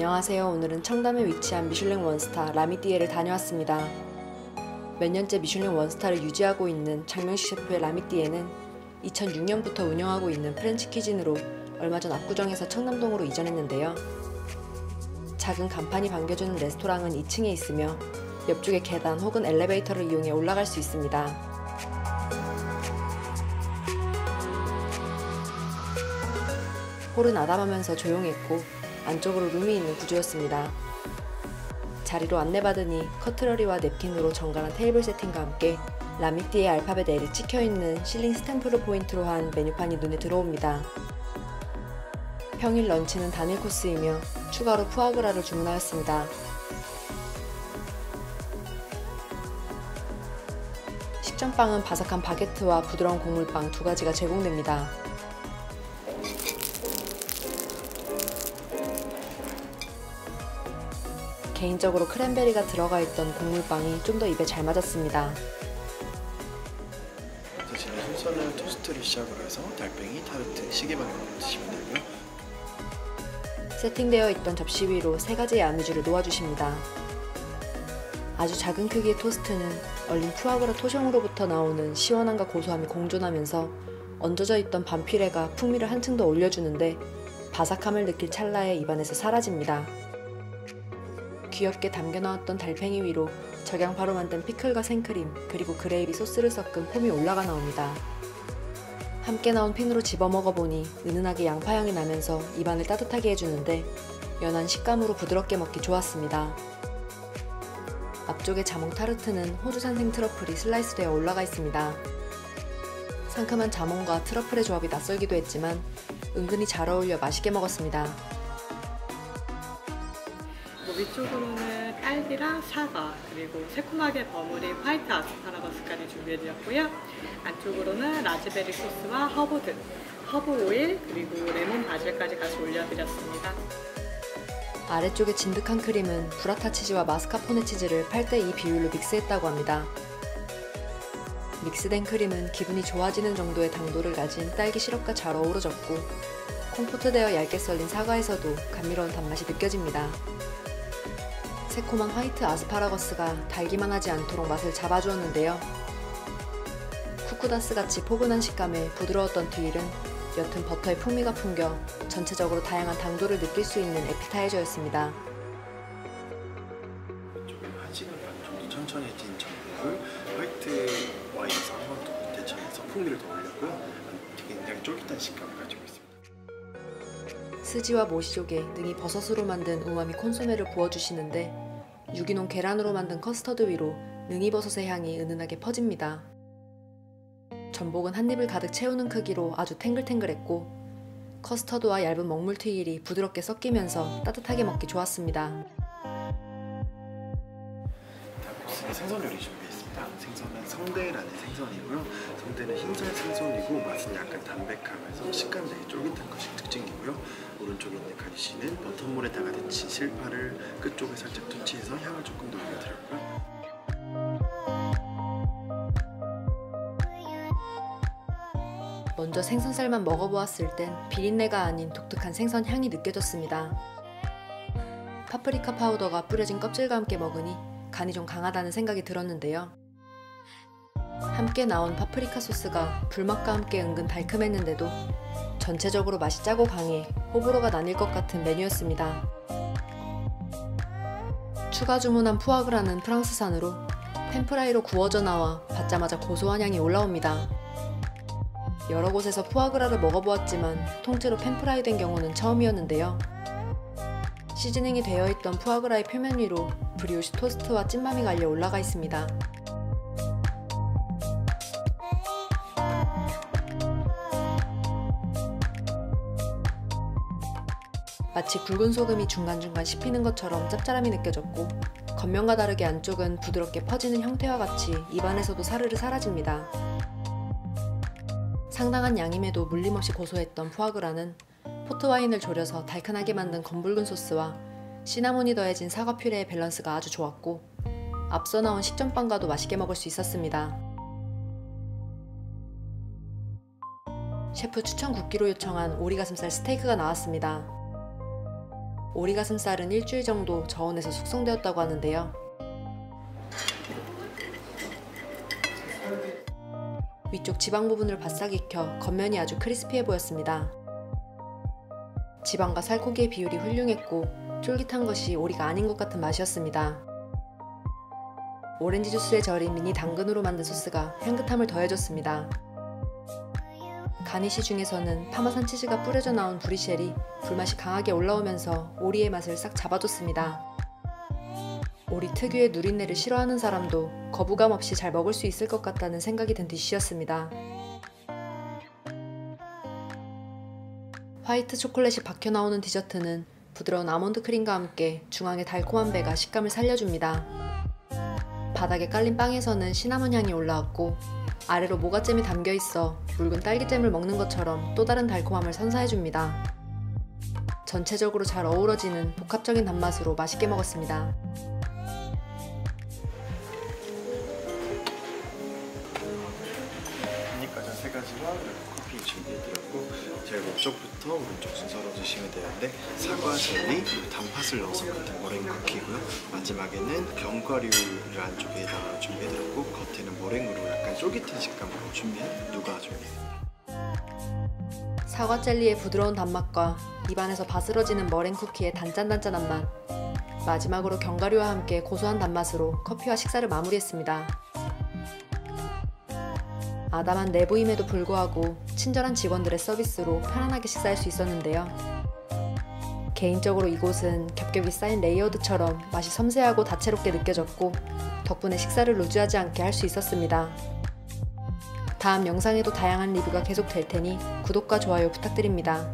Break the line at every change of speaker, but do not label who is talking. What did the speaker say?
안녕하세요. 오늘은 청담에 위치한 미슐랭 one star 라미띠에를 다녀왔습니다. 몇 년째 미슐랭 one star를 유지하고 있는 장명식 셰프의 라미띠에는 2006년부터 운영하고 있는 French cuisine으로 얼마 전 압구정에서 청담동으로 이전했는데요. 작은 간판이 반겨주는 레스토랑은 2층에 있으며 옆쪽에 계단 혹은 엘리베이터를 이용해 올라갈 수 있습니다. 홀은 아담하면서 조용했고 안쪽으로 룸이 있는 구조였습니다. 자리로 안내받으니 cutlery와 냅킨으로 정갈한 테이블 세팅과 함께 라미띠의 알파벳 L이 찍혀있는 sealing stamp를 포인트로 한 메뉴판이 눈에 들어옵니다. 평일 런치는 단일 코스이며 추가로 푸아그라를 주문하였습니다. 식전빵은 바삭한 바게트와 부드러운 곡물빵 두 가지가 제공됩니다. 개인적으로 크랜베리가 들어가 있던 곡물빵이 좀 더 입에 잘 맞았습니다.
드시는 순서는 토스트를 시작으로 해서 달팽이, 타르트, 시계방향으로 드시면 되고요.
세팅되어 있던 접시 위로 세 가지의 amuse를 놓아주십니다. 아주 작은 크기의 토스트는 얼린 푸아그라 torchon으로부터 나오는 시원함과 고소함이 공존하면서 얹어져 있던 밤 퓌레가 풍미를 한층 더 올려주는데 바삭함을 느낄 찰나에 입안에서 사라집니다. 귀엽게 담겨 나왔던 달팽이 위로 적양파로 만든 피클과 생크림 그리고 그레이비 소스를 섞은 foam이 올라가 나옵니다. 함께 나온 핀으로 집어 먹어보니 은은하게 양파 향이 나면서 입안을 따뜻하게 해주는데 연한 식감으로 부드럽게 먹기 좋았습니다. 앞쪽의 자몽 타르트는 호주산 생 트러플이 슬라이스되어 올라가 있습니다. 상큼한 자몽과 트러플의 조합이 낯설기도 했지만 은근히 잘 어울려 맛있게 먹었습니다.
뭐 위쪽으로는 딸기랑 사과 그리고 새콤하게 버무린 화이트 아스파라거스까지 준비해드렸고요. 안쪽으로는 라즈베리 소스와 허브드, 허브 오일 그리고 레몬 바질까지 같이 올려드렸습니다.
아래쪽의 진득한 크림은 부라타 치즈와 마스카포네 치즈를 8대2 비율로 믹스했다고 합니다. 믹스된 크림은 기분이 좋아지는 정도의 당도를 가진 딸기 시럽과 잘 어우러졌고 콤포트되어 얇게 썰린 사과에서도 감미로운 단맛이 느껴집니다. 새콤한 화이트 아스파라거스가 달기만 하지 않도록 맛을 잡아주었는데요. 쿠쿠다스 같이 포근한 식감에 부드러웠던 뒤일은 옅은 버터의 풍미가 풍겨 전체적으로 다양한 당도를 느낄 수 있는 에피타이저였습니다.
조금 한 시간 반 정도 천천히 찐 전복을 화이트 와인에서 한 번 더 데쳐서 풍미를 더 올렸고요. 굉장히 쫄깃한 식감을 가지고 있습니다.
스지와 모시조개 능이 버섯으로 만든 우마미 콘소메를 부어주시는데 유기농 계란으로 만든 커스터드 위로 능이버섯의 향이 은은하게 퍼집니다. 전복은 한 입을 가득 채우는 크기로 아주 탱글탱글했고 커스터드와 얇은 먹물 tuile이 부드럽게 섞이면서 따뜻하게 먹기 좋았습니다.
생선 요리 준비했습니 다. 생선은 성대라는 생선이고요. 성대는 흰살 생선이고 맛은 약간 담백하면서 식감 되게 쫄깃한 것이 특징이고요. 오른쪽에 있는 가리씨는 버터물에다가 데친 실파를 끝쪽에 살짝 투치해서 향을 조금 더 올려드렸고요.
먼저 생선살만 먹어보았을 땐 비린내가 아닌 독특한 생선 향이 느껴졌습니다. 파프리카 파우더가 뿌려진 껍질과 함께 먹으니 간이 좀 강하다는 생각이 들었는데요. 함께 나온 파프리카 소스가 불맛과 함께 은근 달큼했는데도 전체적으로 맛이 짜고 강해 호불호가 나뉠 것 같은 메뉴였습니다. 추가 주문한 푸아그라는 프랑스산으로 템프라이로 구워져 나와 받자마자 고소한 향이 올라옵니다. 여러 곳에서 푸아그라를 먹어보았지만 통째로 pan fry 된 경우는 처음이었는데요. 시즈닝이 되어 있던 푸아그라의 표면 위로 브리오시 토스트와 찐mam이 갈려 올라가 있습니다. 마치 굵은 소금이 중간중간 씹히는 것처럼 짭짤함이 느껴졌고 겉면과 다르게 안쪽은 부드럽게 퍼지는 형태와 같이 입안에서도 사르르 사라집니다. 상당한 양임에도 물림없이 고소했던 푸아그라는 포트와인을 졸여서 달큰하게 만든 검붉은 소스와 시나몬이 더해진 사과 퓨레의 밸런스가 아주 좋았고 앞서 나온 식전빵과도 맛있게 먹을 수 있었습니다. 셰프 추천 굽기로 요청한 오리가슴살 스테이크가 나왔습니다. 오리가슴살은 일주일 정도 저온에서 숙성되었다고 하는데요. 위쪽 지방 부분을 바싹 익혀 겉면이 아주 crispy해 보였습니다. 지방과 살코기의 비율이 훌륭했고 쫄깃한 것이 오리가 아닌 것 같은 맛이었습니다. 오렌지 주스에 절인 미니 당근으로 만든 소스가 향긋함을 더해줬습니다. garnish 중에서는 파마산 치즈가 뿌려져 나온 브뤼셀이 불맛이 강하게 올라오면서 오리의 맛을 싹 잡아줬습니다. 오리 특유의 누린내를 싫어하는 사람도 거부감 없이 잘 먹을 수 있을 것 같다는 생각이 든 dish였습니다. 화이트 초콜릿이 박혀 나오는 디저트는 부드러운 아몬드 크림과 함께 중앙의 달콤한 배가 식감을 살려줍니다. 바닥에 깔린 빵에서는 시나몬 향이 올라왔고 아래로 모가잼이 담겨 있어 묽은 딸기잼을 먹는 것처럼 또 다른 달콤함을 선사해줍니다. 전체적으로 잘 어우러지는 복합적인 단맛으로 맛있게 먹었습니다.
한입과자 세 가지와 커피 준비해드렸고 제일 왼쪽부터 오른쪽 순서로 드시면 되는데 사과 젤리 단팥을 넣어서 만든 머랭 쿠키고요 마지막에는 견과류를 안쪽에다가 준비해드렸고 겉에는 머랭으로 약간 쫄깃한 식감으로 준비한 누가 준비했습니다
사과 젤리의 부드러운 단맛과 입안에서 바스러지는 머랭 쿠키의 단짠단짠한 맛. 마지막으로 견과류와 함께 고소한 단맛으로 커피와 식사를 마무리했습니다. 아담한 내부임에도 불구하고 친절한 직원들의 서비스로 편안하게 식사할 수 있었는데요. 개인적으로 이곳은 겹겹이 쌓인 layered처럼 맛이 섬세하고 다채롭게 느껴졌고 덕분에 식사를 loose하지 않게 할 수 있었습니다. 다음 영상에도 다양한 리뷰가 계속 될 테니 구독과 좋아요 부탁드립니다.